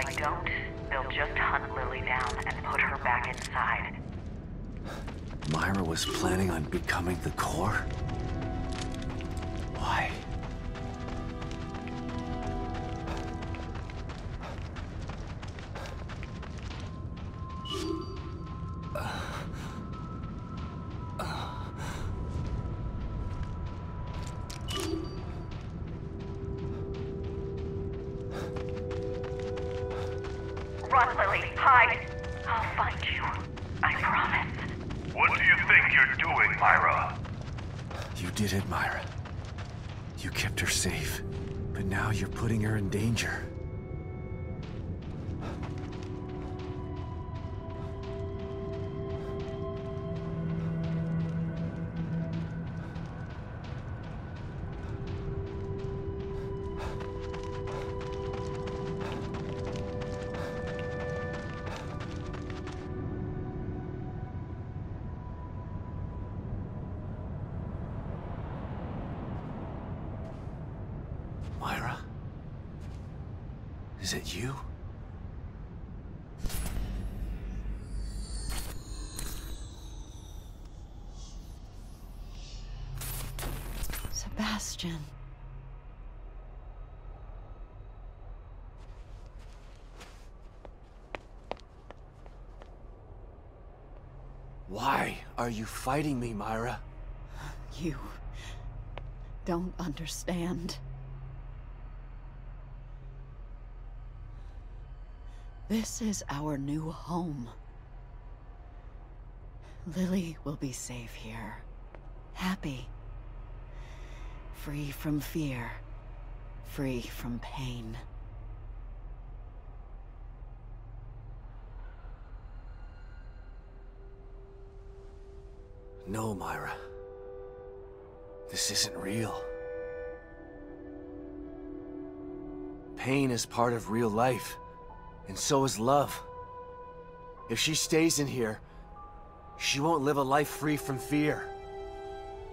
if I don't, they'll just hunt Lily down and put her back inside. Myra was planning on becoming the core? Why? Is it you? Sebastian. Why are you fighting me, Myra? You don't understand. This is our new home. Lily will be safe here. Happy. Free from fear. Free from pain. No, Myra. This isn't real. Pain is part of real life, and so is love. If she stays in here, she won't live a life free from fear.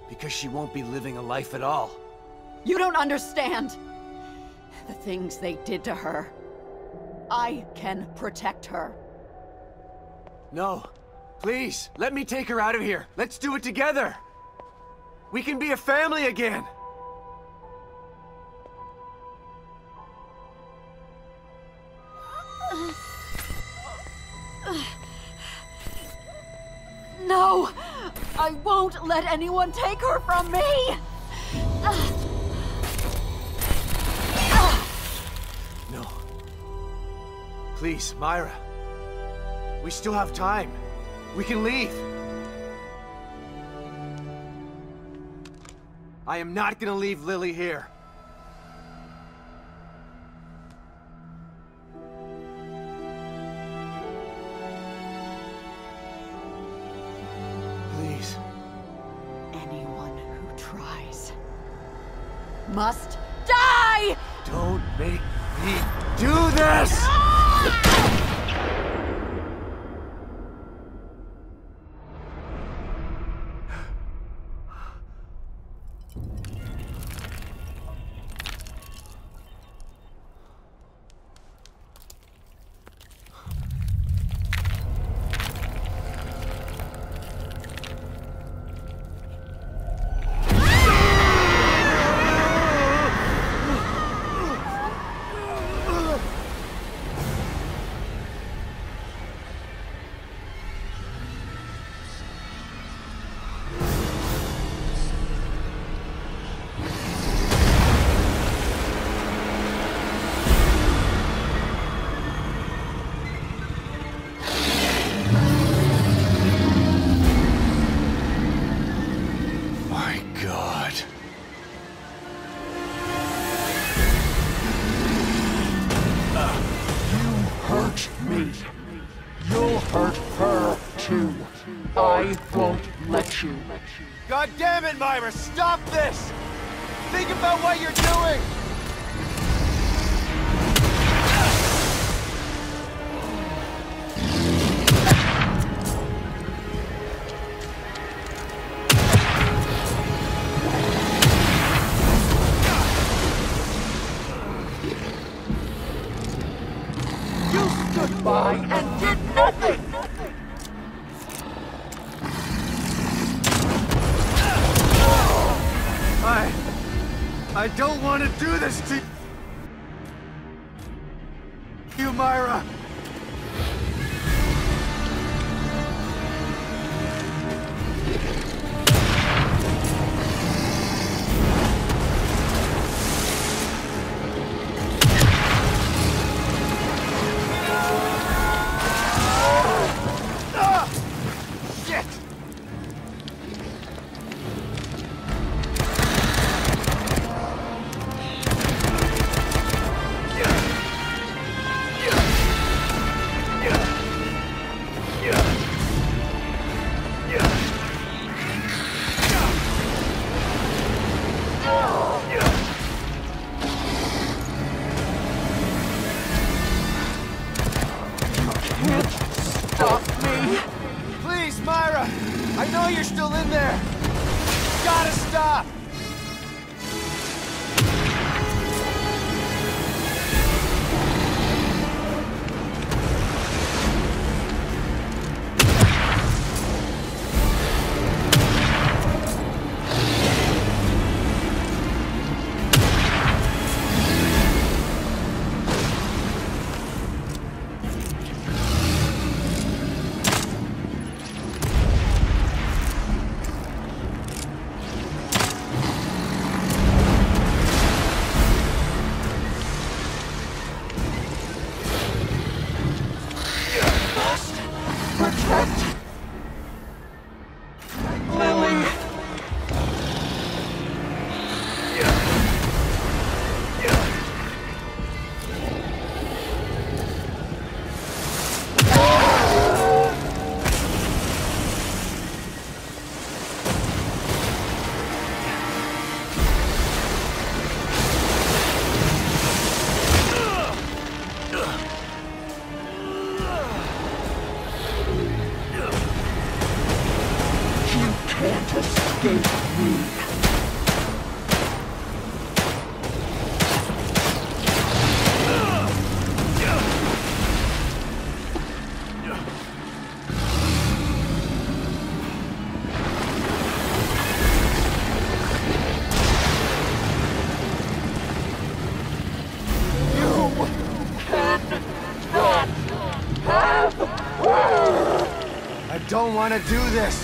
Because she won't be living a life at all. You don't understand! The things they did to her. I can protect her. No. Please, let me take her out of here. Let's do it together. We can be a family again. Won't let anyone take her from me! No. Please, Myra. We still have time. We can leave. I am not gonna leave Lily here. Must die! Don't make me do this! To do this!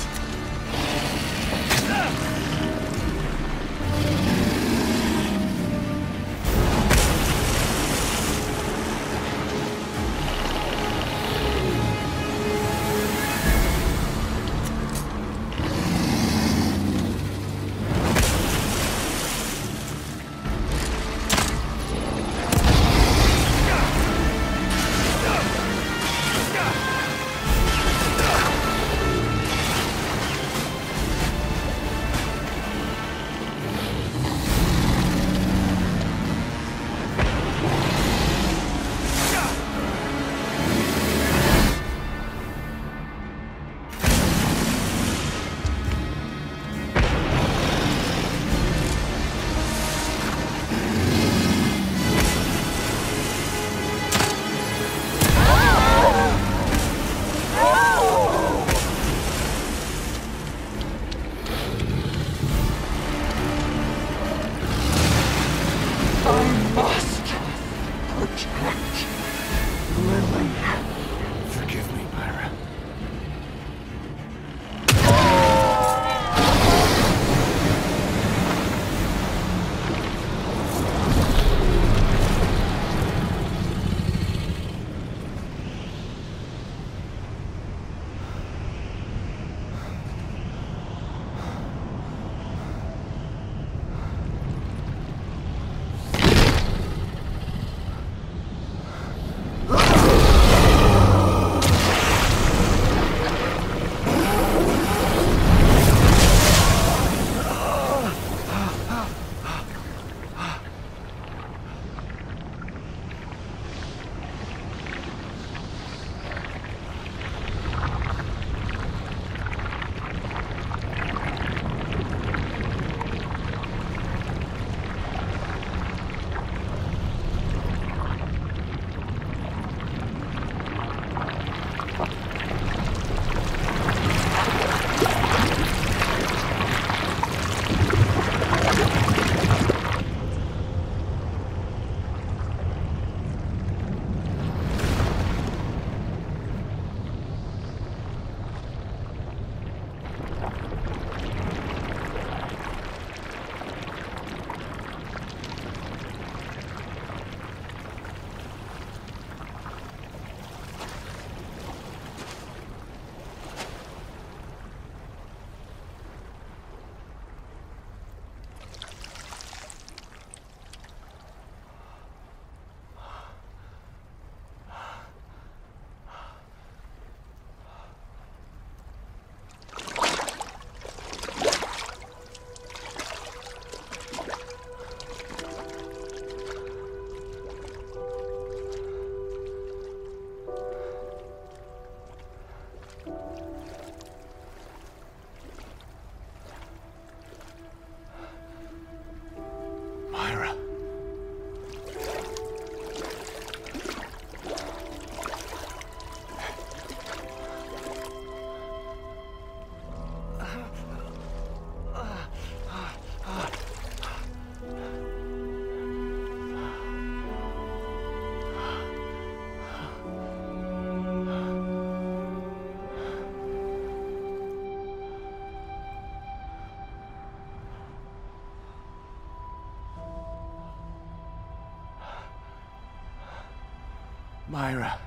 Myra.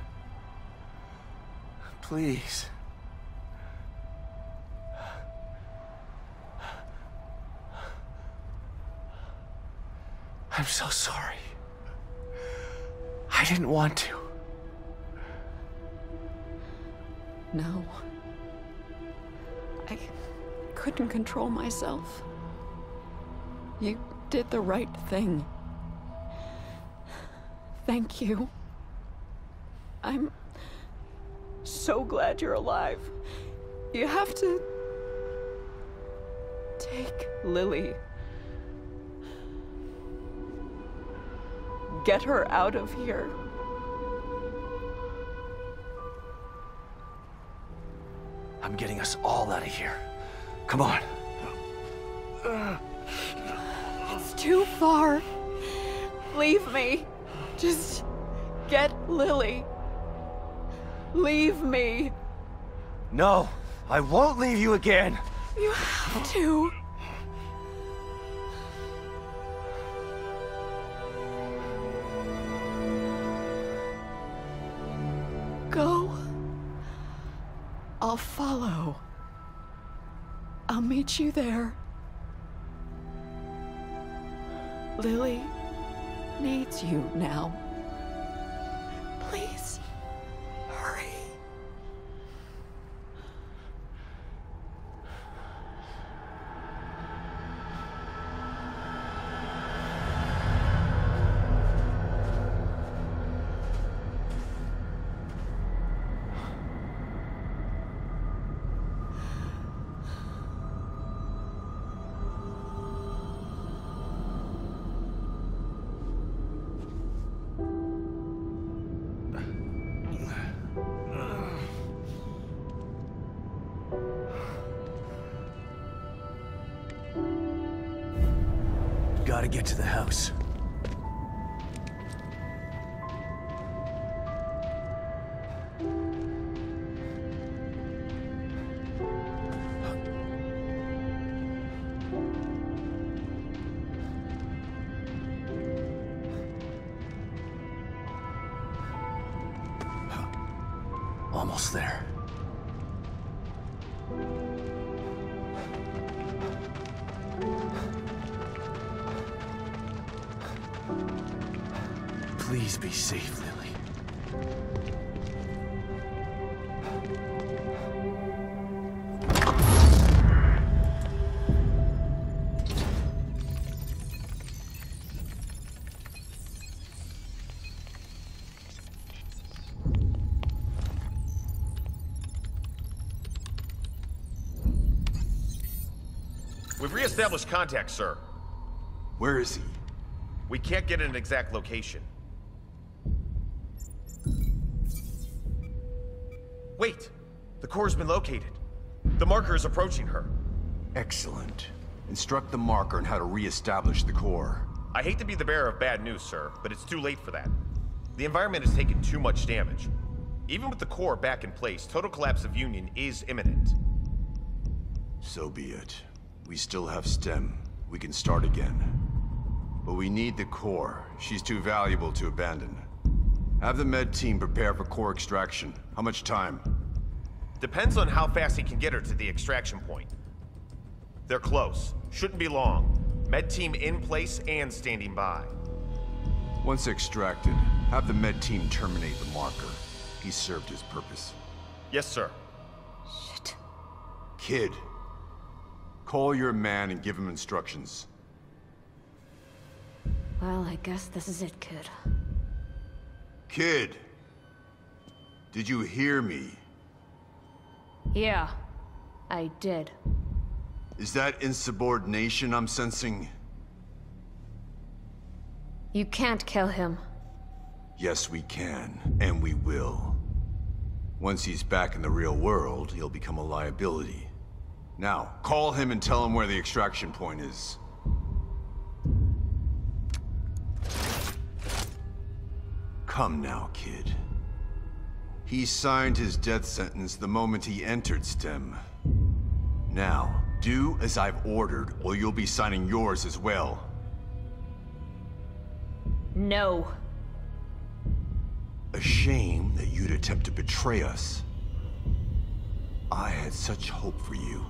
Please. I'm so sorry. I didn't want to. No. I couldn't control myself. You did the right thing. Thank you. I'm so glad you're alive. You have to take Lily. Get her out of here. I'm getting us all out of here. Come on. It's too far. Leave me. Just get Lily. Leave me. No, I won't leave you again. You have to. Go. I'll follow. I'll meet you there. Lily needs you now. Please be safe, We've contact, sir. Where is he? We can't get an exact location. Wait! The core's been located. The marker is approaching her. Excellent. Instruct the marker on how to re-establish the core. I hate to be the bearer of bad news, sir, but it's too late for that. The environment has taken too much damage. Even with the core back in place, total collapse of Union is imminent. So be it. We still have STEM. We can start again. But we need the core. She's too valuable to abandon. Have the med team prepare for core extraction. How much time? Depends on how fast he can get her to the extraction point. They're close. Shouldn't be long. Med team in place and standing by. Once extracted, have the med team terminate the marker. He served his purpose. Yes, sir. Shit. Kid, call your man and give him instructions. Well, I guess this is it, kid. Kid! Did you hear me? Yeah, I did. Is that insubordination I'm sensing? You can't kill him. Yes, we can, and we will. Once he's back in the real world, he'll become a liability. Now, call him and tell him where the extraction point is. Come now, kid. He signed his death sentence the moment he entered STEM. Now, do as I've ordered, or you'll be signing yours as well. No. A shame that you'd attempt to betray us. I had such hope for you.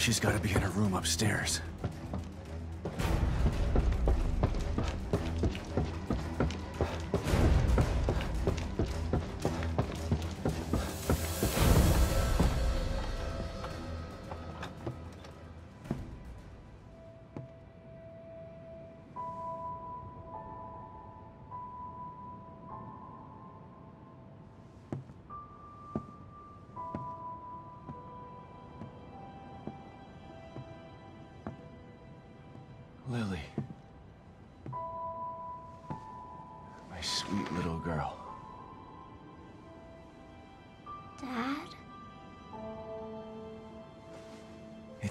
She's gotta be in her room upstairs.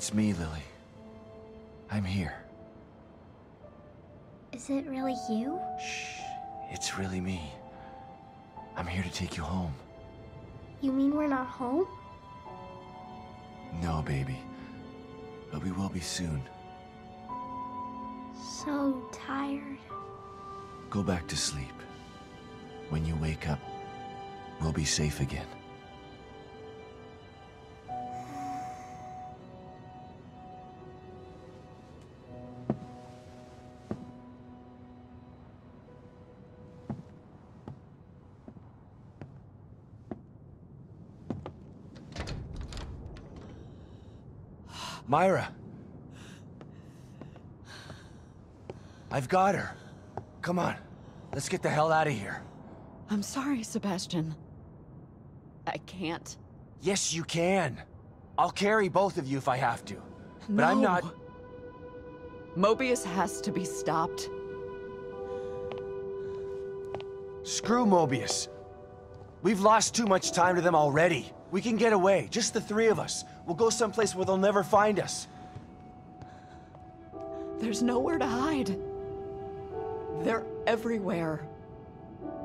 It's me, Lily. I'm here. Is it really you? Shh. It's really me. I'm here to take you home. You mean we're not home? No, baby. But we will be soon. So tired. Go back to sleep. When you wake up, we'll be safe again. Myra! I've got her. Come on. Let's get the hell out of here. I'm sorry, Sebastian. I can't. Yes, you can. I'll carry both of you if I have to. But I'm not... Mobius has to be stopped. Screw Mobius. We've lost too much time to them already. We can get away, just the three of us. We'll go someplace where they'll never find us. There's nowhere to hide. They're everywhere.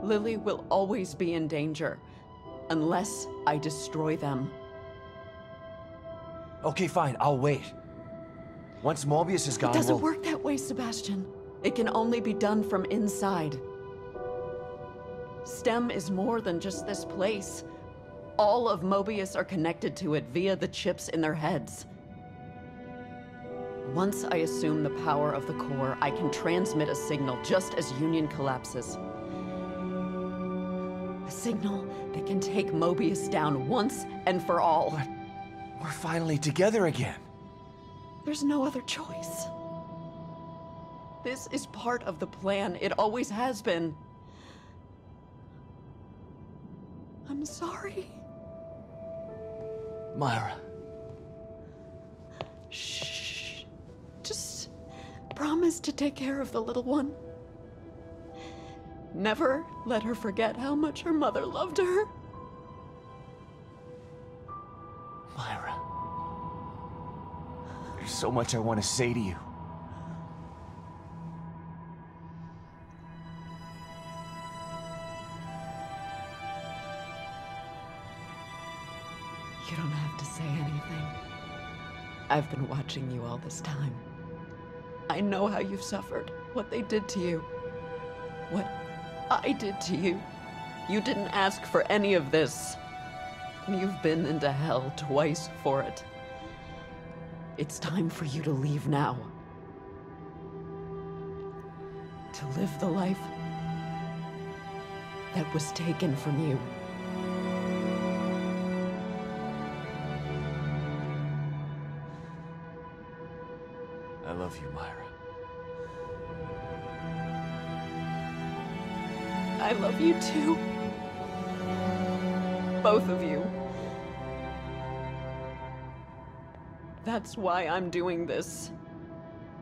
Lily will always be in danger. Unless I destroy them. Okay, fine, I'll wait. Once Mobius is It gone, doesn't we'll... work that way, Sebastian. It can only be done from inside. STEM is more than just this place. All of Mobius are connected to it via the chips in their heads. Once I assume the power of the core, I can transmit a signal just as Union collapses. A signal that can take Mobius down once and for all. We're finally together again. There's no other choice. This is part of the plan. It always has been. I'm sorry. Myra. Shh. Just promise to take care of the little one. Never let her forget how much her mother loved her. Myra. There's so much I want to say to you. You I've been watching you all this time. I know how you've suffered, what they did to you, what I did to you. You didn't ask for any of this. And you've been into hell twice for it. It's time for you to leave now. To live the life that was taken from you. You too. Both of you. That's why I'm doing this.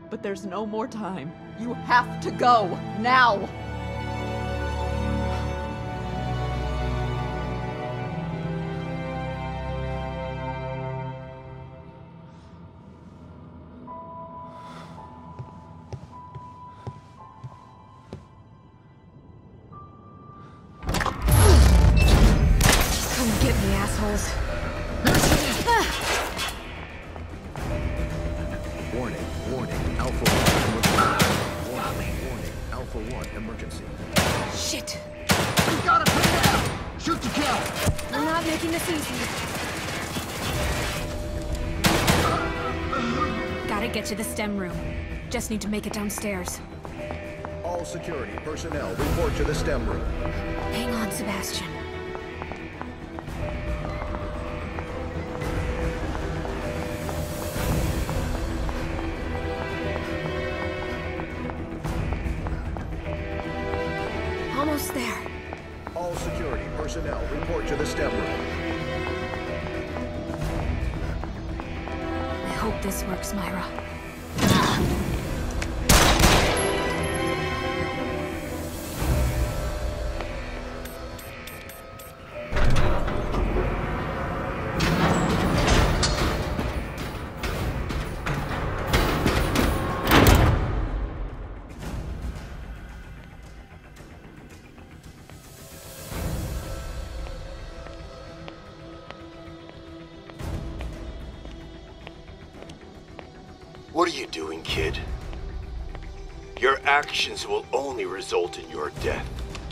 But there's no more time. You have to go, now! Making this easy. Gotta get to the STEM room. Just need to make it downstairs. All security personnel report to the STEM room. Hang on, Sebastian. Result in your death.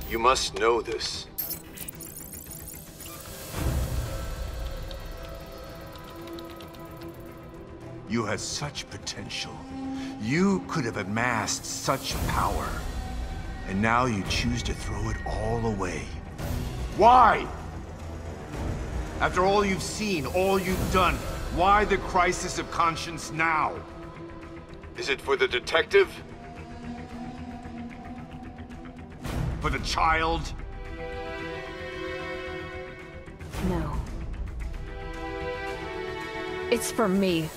You must know this. You had such potential. You could have amassed such power. And now you choose to throw it all away. Why? After all you've seen, all you've done, why the crisis of conscience now? Is it for the detective? For the child? No. It's for me.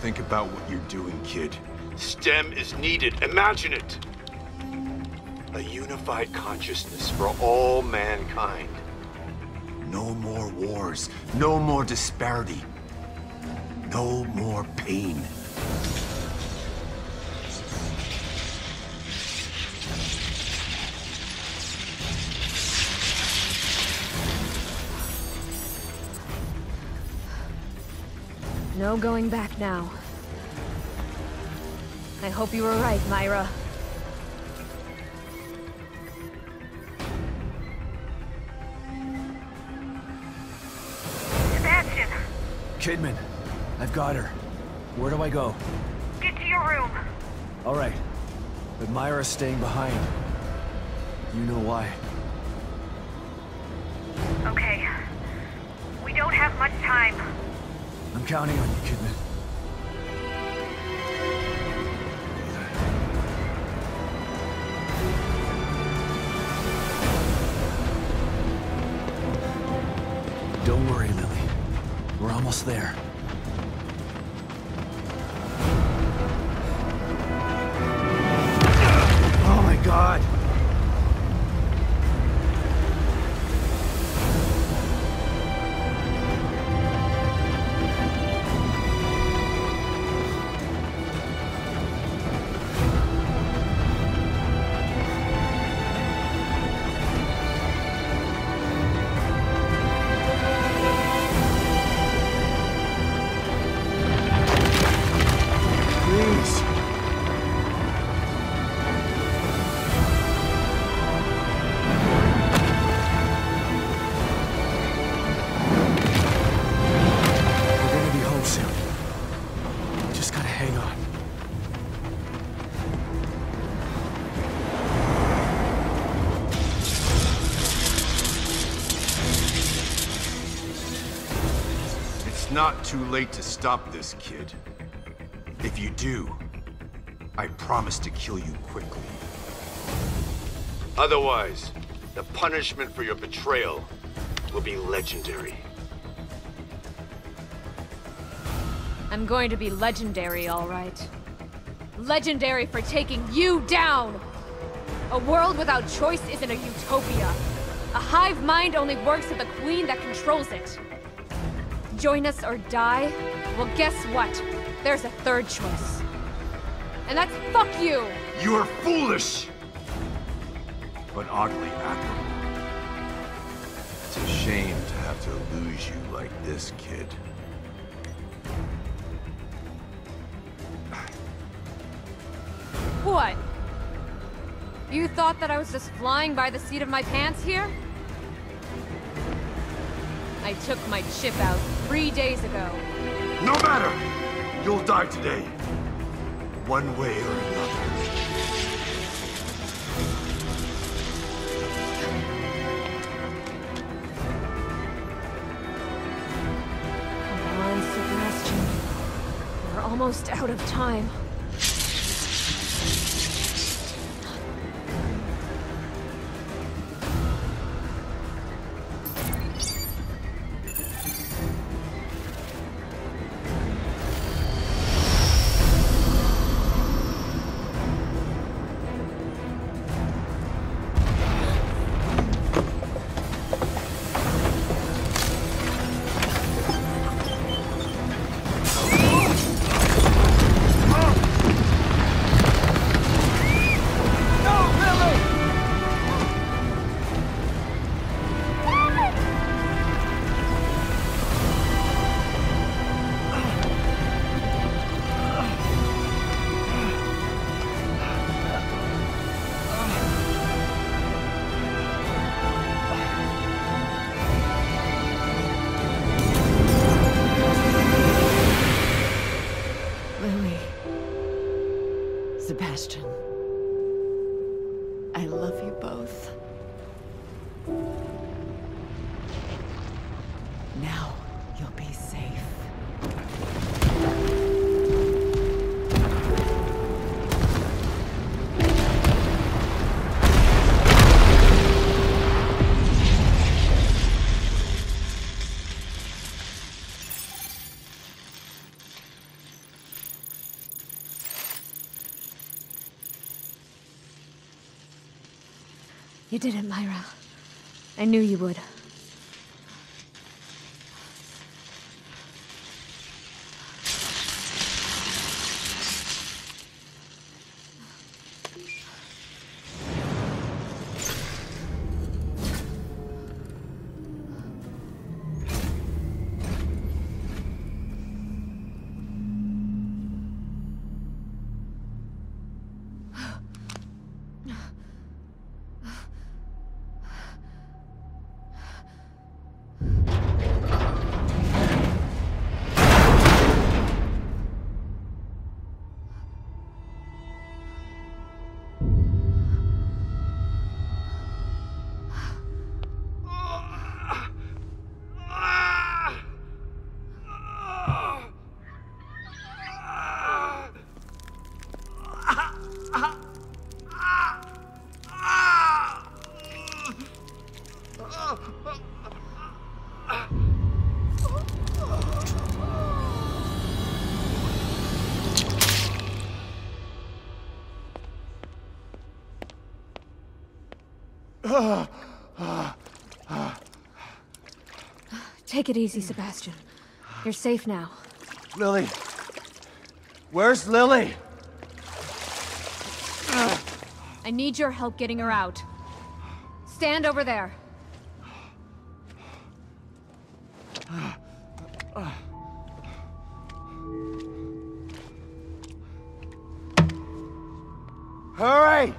Think about what you're doing, kid. STEM is needed. Imagine it. A unified consciousness for all mankind. No more wars. No more disparity. No more pain. No going back now. I hope you were right, Myra. Sebastian, Kidman, I've got her. Where do I go? get to your room. All right. But Myra's staying behind. You know why. Counting on you, Kidman. Don't worry, Lily. We're almost there. Not too late to stop this, kid. If you do, I promise to kill you quickly. Otherwise, the punishment for your betrayal will be legendary. I'm going to be legendary, all right. Legendary for taking you down! A world without choice isn't a utopia. A hive mind only works with a queen that controls it. Join us or die? Well, guess what? There's a third choice. And that's fuck you! You are foolish! But oddly admirable. It's a shame to have to lose you like this, kid. What? You thought that I was just flying by the seat of my pants here? I took my chip out three days ago. No matter! You'll die today. One way or another. Come on, Sebastian. We're almost out of time. Did it, Myra. I knew you would. Take it easy, Sebastian. You're safe now. Lily. Where's Lily? I need your help getting her out. Stand over there. Hurry!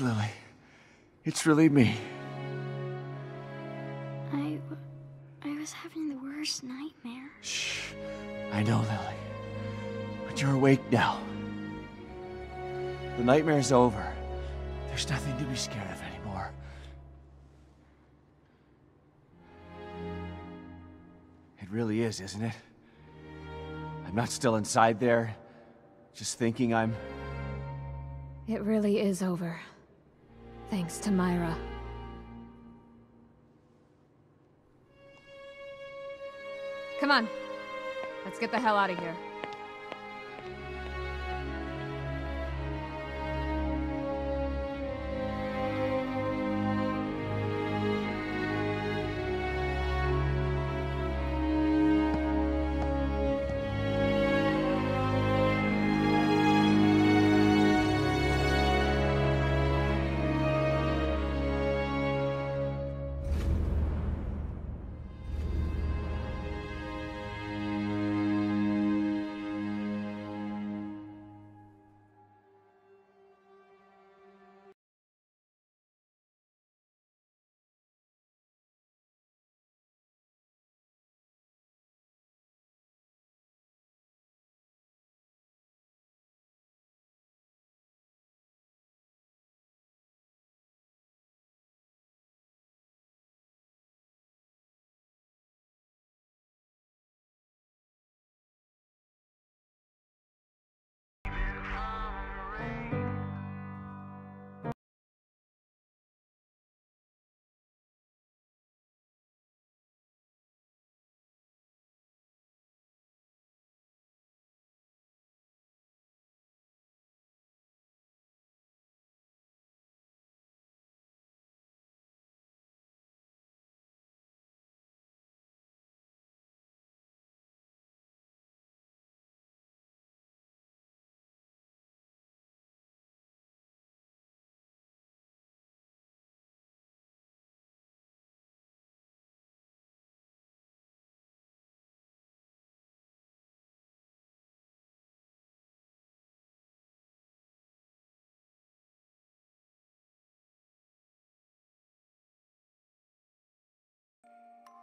Lily. It's really me. I. I was having the worst nightmare. Shh. I know, Lily. But you're awake now. The nightmare's over. There's nothing to be scared of anymore. It really is, isn't it? I'm not still inside there, just thinking I'm. It really is over. Thanks to Myra. Come on. Let's get the hell out of here.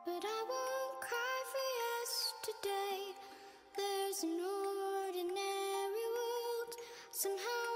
But I won't cry for yesterday. There's an ordinary world. Somehow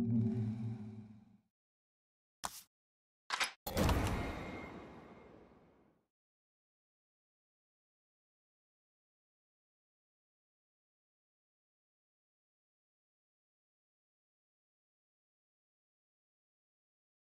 Mm-hmm.